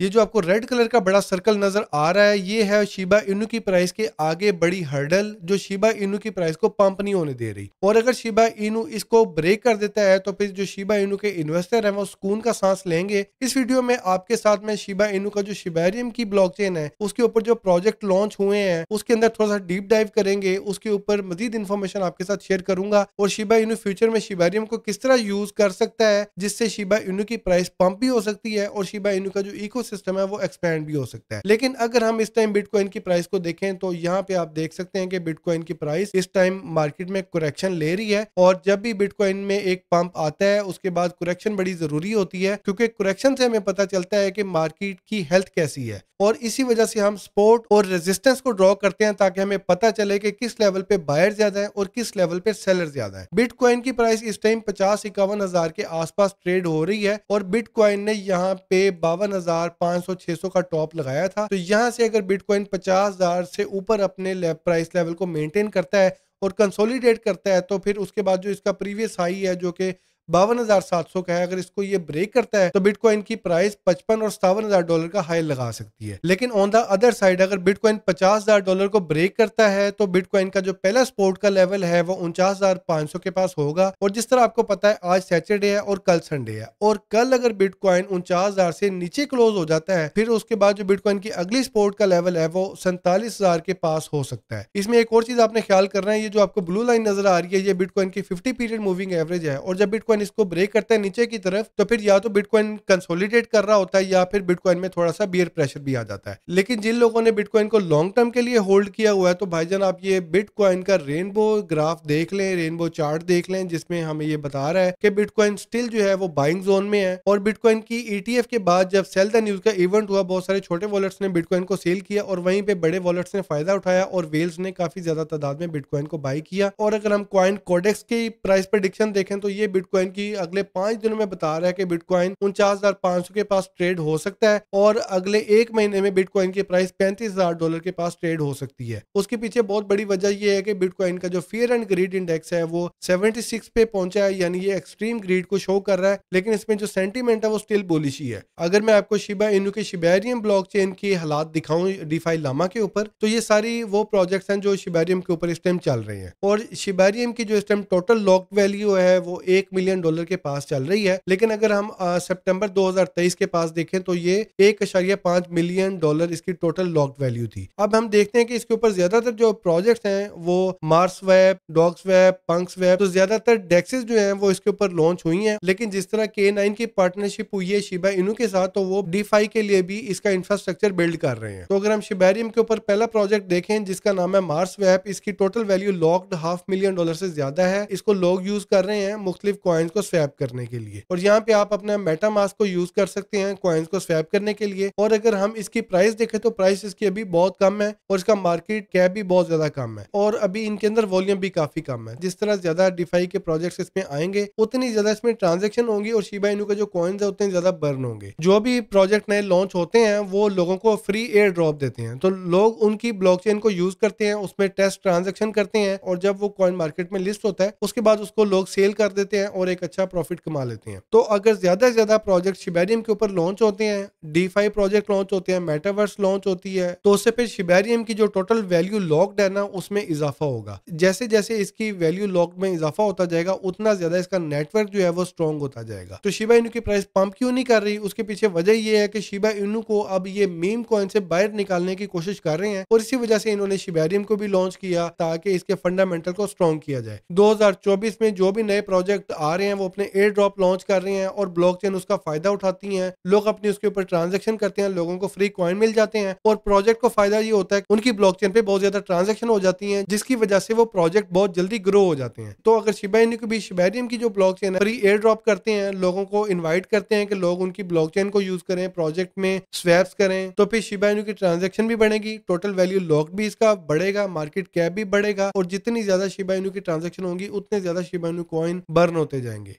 ये जो आपको रेड कलर का बड़ा सर्कल नज़र आ रहा है, ये है शिबा इनू की प्राइस के आगे बड़ी हर्डल, जो शिबा इनू की प्राइस को पंप नहीं होने दे रही। और अगर शिबा इनू इसको ब्रेक कर देता है तो फिर जो शिबा इनू के इन्वेस्टर हैं, वो सुकून का सांस लेंगे। इस वीडियो में आपके साथ में शिबा इनू का जो शिबेरियम की ब्लॉकचेन है, उसके ऊपर जो प्रोजेक्ट लॉन्च हुए हैं, उसके अंदर थोड़ा सा डीप डाइव करेंगे, उसके ऊपर मजीद इन्फॉर्मेशन आपके साथ शेयर करूँगा। और शिबा इनू फ्यूचर में शिबेरियम को किस तरह यूज़ कर सकता है, जिससे शिबा इनू की प्राइस पंप भी हो सकती है, और शिबा इनू का जो इको है, वो एक्सपेंड भी हो सकता है। लेकिन अगर हम इस टाइम बिटकॉइन की प्राइस को देखें तो यहाँ पे आप देख सकते हैं कि बिटकॉइन की प्राइस इस टाइम मार्केट में कुरेक्शन ले रही है और जब भी बिटकॉइन में एक पंप आता है, उसके बाद कुरेक्शन बड़ी ज़रूरी होती है, क्योंकि कुरेक्शन से हमें पता चलता है कि मार्केट की हेल्थ कैसी है। और इसी वजह से हम सपोर्ट और रेजिस्टेंस को ड्रॉ करते हैं, ताकि हमें पता चले कि किस लेवल पे बायर ज़्यादा है और किस लेवल पे सेलर ज़्यादा है। बिटकॉइन की प्राइस इस टाइम पचास इक्यावन हज़ार के आसपास ट्रेड हो रही है और बिटकॉइन ने यहाँ पे बावन हज़ार पाँच सौ, छह सौ का टॉप लगाया था। तो यहाँ से अगर बिटकॉइन पचास हज़ार से ऊपर अपने प्राइस लेवल को मेंटेन करता है और कंसोलिडेट करता है तो फिर उसके बाद जो इसका प्रीवियस हाई है, जो कि बावन हज़ार सात सौ का है, अगर इसको ये ब्रेक करता है तो बिटकॉइन की प्राइस पचपन और सतावन हज़ार डॉलर का हाई लगा सकती है। लेकिन ऑन द अदर साइड अगर बिटकॉइन पचास हज़ार डॉलर को ब्रेक करता है तो बिटकॉइन का जो पहला स्पोर्ट का लेवल है, वो उनचास हज़ार पाँच सौ के पास होगा। और जिस तरह आपको पता है, आज सैटरडे है और कल संडे है। और कल अगर बिटकॉइन उनचास हज़ार से नीचे क्लोज हो जाता है, फिर उसके बाद जो बिटकॉइन की अगली स्पोर्ट का लेवल है, वो सैंतालीस हज़ार के पास हो सकता है। इसमें एक और चीज़ आपने ख्याल करना है, ये जो आपको ब्लू लाइन नज़र आ रही है, ये बिटकॉइन की फिफ्टी पीरियड मूविंग एवरेज है। और जब बिटकॉइन बिटकॉइन इसको ब्रेक करता है नीचे की तरफ़ तो फिर या तो बिटकॉइन कंसोलिडेट कर रहा होता है या फिर बिटकॉइन में थोड़ा सा बियर प्रेशर भी आ जाता है। लेकिन जिन लोगों ने बिटकॉइन को लॉन्ग टर्म के लिए होल्ड किया हुआ है तो भाईजान आप ये बिटकॉइन का रेनबो ग्राफ देख लें रेनबो चार्ट देख लें, जिसमें हमें ये बता रहा है कि बिटकॉइन स्टिल जो है वो बाइंग जोन में है। और बिटकॉइन की ईटीएफ e के बाद जब सेल द न्यूज़ का इवेंट हुआ, बहुत सारे छोटे वॉलेट्स ने बिटकॉइन को सेल किया और वहीं पे बड़े वॉलेट्स ने फ़ायदा उठाया और वेल्स ने काफ़ी ज़्यादा तादाद में बिटकॉइन को बाई किया। और अगर हम क्वाइन कोडेक्स की प्राइस प्रडिक्शन देखें तो ये बिटकॉइन की अगले पाँच दिनों में बता रहा है कि बिटकॉइन उनचास के पास ट्रेड हो सकता है और अगले एक महीने में बिटकॉइन की प्राइस पैंतीस डॉलर के पास ट्रेड हो सकती है। उसके पीछे बहुत बड़ी वजह यह है कि बिटकॉइन का जो फियर एंड ग्रीड इंडेक्स है, वो सेवेंटी सिक्स पे पहुँचा है, यानी ये एक्सट्रीम ग्रीड को शो कर रहा है, लेकिन इसमें जो सेंटीमेंट है, वो स्टिल बोलिश ही है। अगर मैं आपको शिबा इनू के शिबेरियम ब्लॉक चेन के हालात दिखाऊँ डिफाई लामा के ऊपर तो ये सारी वो प्रोजेक्ट्स हैं जो शिबेरियम के ऊपर इस टाइम चल रहे हैं। और शिबेरियम की जो इस टाइम टोटल लॉक वैल्यू है, वो एक मिलियन डॉलर के पास चल रही है। लेकिन अगर हम सितंबर 2023 के पास देखें तो ये एक अशारिया पाँच मिलियन डॉलर इसकी टोटल लॉक्ड वैल्यू थी। अब हम देखते हैं कि इसके ऊपर ज़्यादातर जो प्रोजेक्ट हैं वो Mars web docs web, punks web तो ज़्यादातर डेक्सेस जो है वो इसके ऊपर लॉन्च हुई है। लेकिन जिस तरह के की पार्टनरशिप हुई है शिबा इनू के साथ तो वो डी के लिए भी इसका इंफ्रास्ट्रक्चर बिल्ड कर रहे हैं। तो अगर हम शिबेरियम के ऊपर पहला प्रोजेक्ट देखें, जिसका नाम है मार्स वेब, इसकी total value locked half million dollar से ज़्यादा है। इसको लोग यूज़ कर रहे हैं, मुख्तलिफ़ कॉइन्स को स्वैप करने के लिए। और यहाँ पे आप अपना मेटा मास्क को यूज़ कर सकते हैं कॉइन्स को स्वैप करने के लिए। और अगर हम इसकी प्राइस देखें तो प्राइस इसकी अभी बहुत कम है और इसका मार्केट कैप भी बहुत ज़्यादा कम है। और अभी इनके अंदर वॉल्यूम भी काफ़ी कम है। जिस तरह ज़्यादा डिफाई के प्रोजेक्ट इसमें आएँगे, उतनी ज़्यादा इसमें ट्रांजेक्शन होंगी और शिबा इनू के जो कॉइन्स है उतने ज़्यादा बर्न होंगे। जो भी प्रोजेक्ट नए लॉन्च होते हैं, वो लोगों को फ्री एयर ड्रॉप देते हैं। तो लोग उनकी ब्लॉकचेन को यूज़ करते हैं, उसमें टेस्ट ट्रांजेक्शन करते हैं और जब वो कॉइन मार्केट में लिस्ट होता है, उसके बाद उसको लोग सेल कर देते हैं और एक अच्छा प्रॉफिट कमा लेते हैं। तो अगर ज़्यादा से ज़्यादा प्रोजेक्ट शिबेरियम के ऊपर लॉन्च होते हैं डी प्रोजेक्ट लॉन्च होते हैं मेटावर्स लॉन्च होती है तो उससे फिर शिबेरियम की जो टोटल वैल्यू लॉक्ड है ना, उसमें इजाफा होगा। जैसे जैसे इसकी वैल्यू लॉक्ड में इजाफा होता जाएगा, उतना ज़्यादा इसका नेटवर्क जो है वो स्ट्रॉन्ग होता जाएगा। तो शिबा इनू की प्राइस पंप क्यों नहीं कर रही? उसके पीछे वजह यह है कि शिबा इनू को अब ये मीम कॉइन से बाहर निकालने की कोशिश कर रहे हैं और इसी वजह से इन्होंने शिबेरियम को भी लॉन्च किया ताकि इसके फंडामेंटल को स्ट्रॉन्ग किया जाए। 2024 में जो भी नए प्रोजेक्ट आ रहे हैं, वो अपने एयर ड्रॉप लॉन्च कर रहे हैं और ब्लॉकचेन उसका फ़ायदा उठाती हैं। लोग अपने उसके ऊपर ट्रांजेक्शन करते हैं, लोगों को फ्री कॉइन मिल जाते हैं और प्रोजेक्ट को फ़ायदा ये होता है उनकी ब्लॉकचेन पे बहुत ज़्यादा ट्रांजेक्शन हो जाती है, जिसकी वजह से वो प्रोजेक्ट बहुत जल्दी ग्रो हो जाते हैं। तो अगर शिबाइन को भी शिबेरियम की जो ब्लॉकचेन है फ्री एयर ड्रॉप करते हैं, लोगों को इन्वाइट करते हैं कि लोग उनकी ब्लॉकचेन को यूज़ करें प्रोजेक्ट में स्वैप्स करें तो फिर शिबाइनू की ट्रांजेक्शन भी बढ़ेगी टोटल वैल्यू लॉक भी इसका बढ़ेगा मार्केट कैप भी बढ़ेगा और जितनी ज़्यादा शिबाइनू की ट्रांजेक्शन होंगी, उतने ज़्यादा शिबाइनू कॉइन बर्न होते जाएँगे।